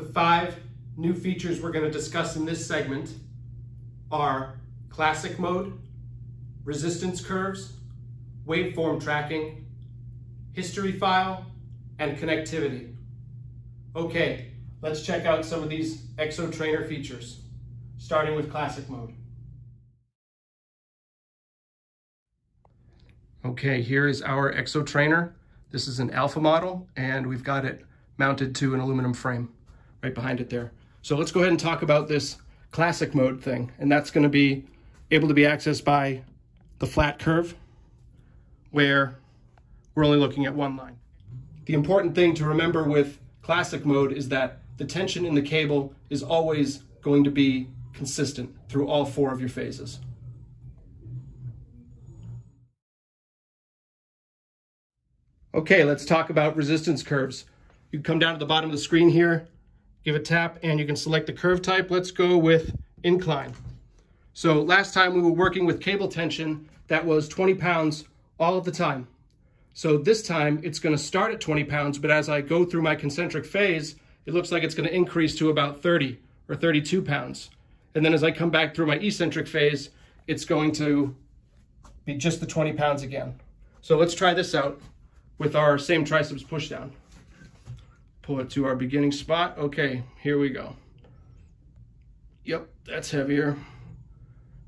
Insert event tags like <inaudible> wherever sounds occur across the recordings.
The five new features we're going to discuss in this segment are classic mode, resistance curves, waveform tracking, history file, and connectivity. Okay, let's check out some of these Xo-Trainer features, starting with classic mode. Okay, here is our Xo-Trainer. This is an alpha model, and we've got it mounted to an aluminum frame right behind it there. So let's go ahead and talk about this classic mode thing, and that's gonna be able to be accessed by the flat curve, where we're only looking at one line. The important thing to remember with classic mode is that the tension in the cable is always going to be consistent through all four of your phases. Okay, let's talk about resistance curves. You come down to the bottom of the screen here, give a tap, and you can select the curve type. Let's go with incline. So last time we were working with cable tension that was 20 pounds all of the time. So this time it's gonna start at 20 pounds, but as I go through my concentric phase, it looks like it's gonna increase to about 30 or 32 pounds. And then as I come back through my eccentric phase, it's going to be just the 20 pounds again. So let's try this out with our same triceps push down. Pull it to our beginning spot. Okay, here we go. Yep, that's heavier.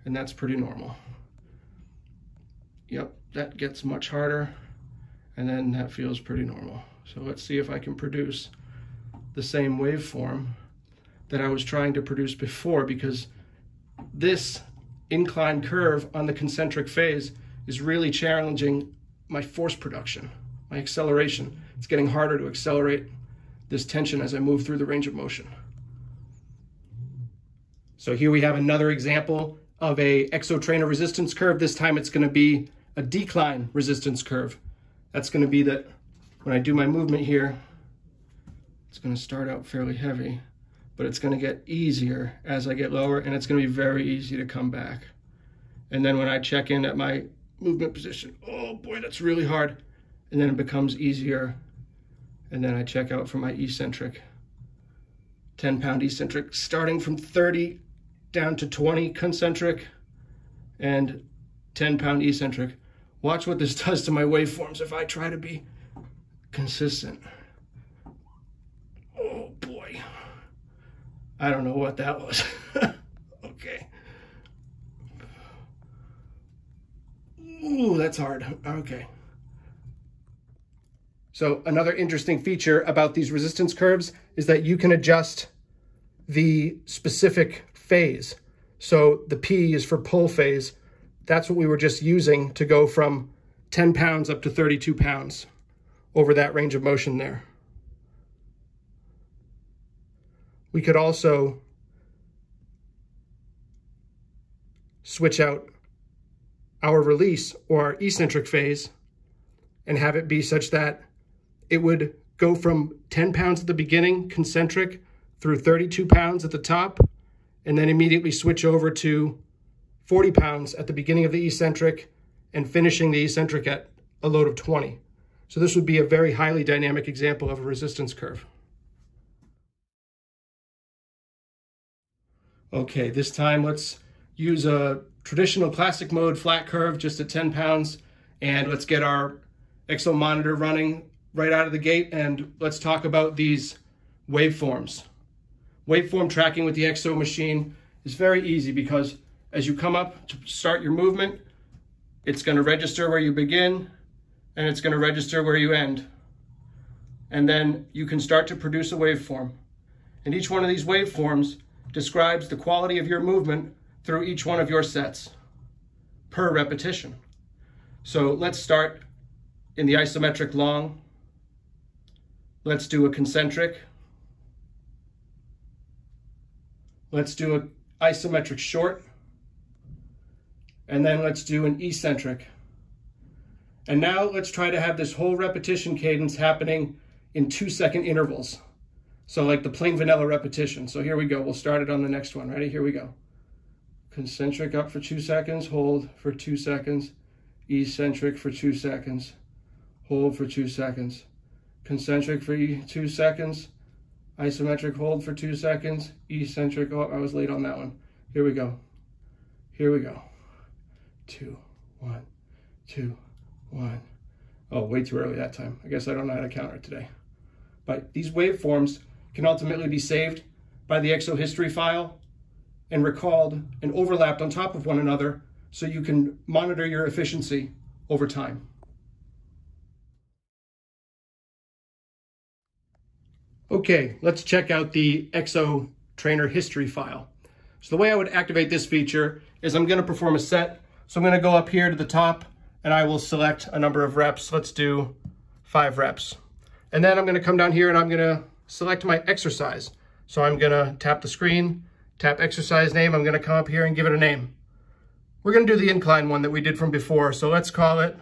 And that's pretty normal. Yep, that gets much harder. And then that feels pretty normal. So let's see if I can produce the same waveform that I was trying to produce before because this inclined curve on the concentric phase is really challenging my force production, my acceleration. It's getting harder to accelerate this tension as I move through the range of motion. So here we have another example of a Xo-Trainer resistance curve. This time it's going to be a decline resistance curve. That's going to be that when I do my movement here, it's going to start out fairly heavy, but it's going to get easier as I get lower, and it's going to be very easy to come back. And then when I check in at my movement position, oh boy, that's really hard. And then it becomes easier. And then I check out for my eccentric, 10 pound eccentric, starting from 30 down to 20 concentric and 10 pound eccentric. Watch what this <laughs> does to my waveforms if I try to be consistent. Oh boy. I don't know what that was. <laughs> okay. Ooh, that's hard. Okay. So another interesting feature about these resistance curves is that you can adjust the specific phase. So the P is for pull phase. That's what we were just using to go from 10 pounds up to 32 pounds over that range of motion there. We could also switch out our release or our eccentric phase and have it be such that it would go from 10 pounds at the beginning, concentric, through 32 pounds at the top, and then immediately switch over to 40 pounds at the beginning of the eccentric and finishing the eccentric at a load of 20. So this would be a very highly dynamic example of a resistance curve. Okay, this time let's use a traditional classic mode flat curve just at 10 pounds and let's get our EXO monitor running right out of the gate and let's talk about these waveforms. Waveform tracking with the EXO machine is very easy because as you come up to start your movement, it's going to register where you begin and it's going to register where you end. And then you can start to produce a waveform. And each one of these waveforms describes the quality of your movement through each one of your sets per repetition. So let's start in the isometric long. Let's do a concentric. Let's do an isometric short. And then let's do an eccentric. And now let's try to have this whole repetition cadence happening in two second intervals. So like the plain vanilla repetition. So here we go. We'll start it on the next one. Ready? Here we go. Concentric up for two seconds, hold for two seconds, eccentric for two seconds, hold for two seconds, concentric for two seconds, Isometric hold for two seconds. Eccentric, oh, I was late on that one. Here we go. Here we go. Two, one, two, one. Oh, way too early that time. I guess I don't know how to counter it today. But these waveforms can ultimately be saved by the exohistory file and recalled and overlapped on top of one another so you can monitor your efficiency over time. Okay, let's check out the EXO trainer history file. So the way I would activate this feature is I'm gonna perform a set. So I'm gonna go up here to the top and I will select a number of reps. Let's do five reps. And then I'm gonna come down here and I'm gonna select my exercise. So I'm gonna tap the screen, tap exercise name. I'm gonna come up here and give it a name. We're gonna do the incline one that we did from before. So let's call it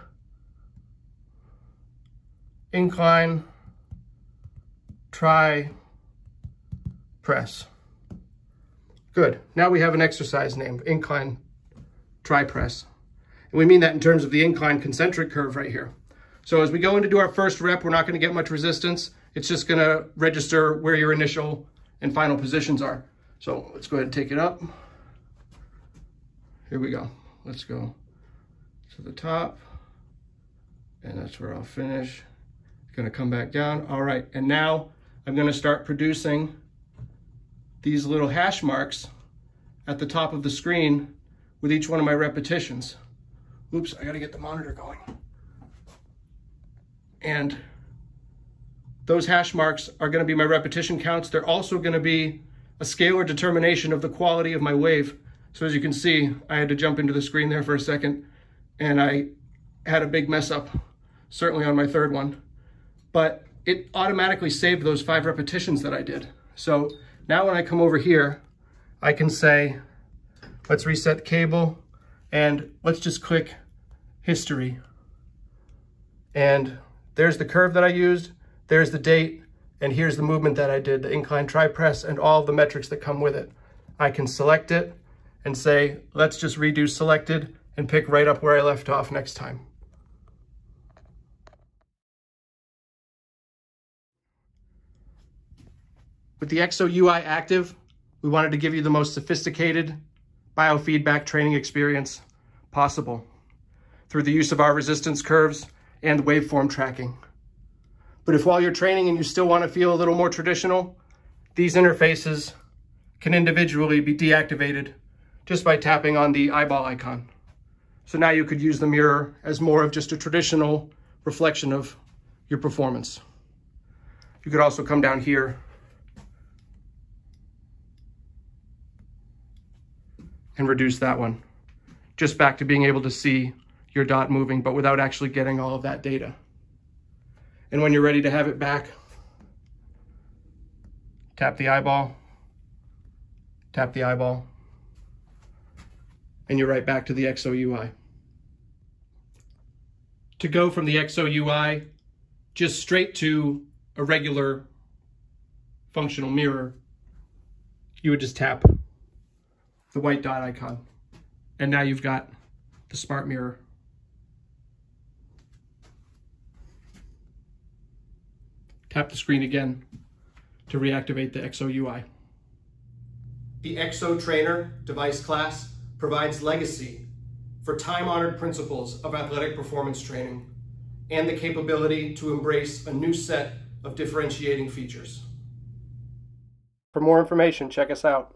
incline tri press. Good. Now we have an exercise name, incline tri press. And we mean that in terms of the incline concentric curve right here. So as we go in to do our first rep, we're not going to get much resistance. It's just going to register where your initial and final positions are. So let's go ahead and take it up. Here we go. Let's go to the top. And that's where I'll finish. Going to come back down. All right. And now I'm going to start producing these little hash marks at the top of the screen with each one of my repetitions. Oops, I got to get the monitor going. And those hash marks are going to be my repetition counts. They're also going to be a scalar determination of the quality of my wave. So as you can see, I had to jump into the screen there for a second and I had a big mess up, certainly on my third one. But it automatically saved those five repetitions that I did. So now when I come over here, I can say, let's reset cable and let's just click history. And there's the curve that I used, there's the date, and here's the movement that I did, the incline tri-press and all the metrics that come with it. I can select it and say, let's just redo selected and pick right up where I left off next time. With the EXO UI active, we wanted to give you the most sophisticated biofeedback training experience possible through the use of our resistance curves and waveform tracking. But if while you're training and you still want to feel a little more traditional, these interfaces can individually be deactivated just by tapping on the eyeball icon. So now you could use the mirror as more of just a traditional reflection of your performance. You could also come down here and reduce that one. Just back to being able to see your dot moving, but without actually getting all of that data. And when you're ready to have it back, tap the eyeball, tap the eyeball, and you're right back to the EXO UI. To go from the EXO UI just straight to a regular functional mirror, you would just tap the white dot icon. And now you've got the smart mirror. Tap the screen again to reactivate the EXO UI. The Xo-Trainer device class provides legacy for time-honored principles of athletic performance training and the capability to embrace a new set of differentiating features. For more information, check us out.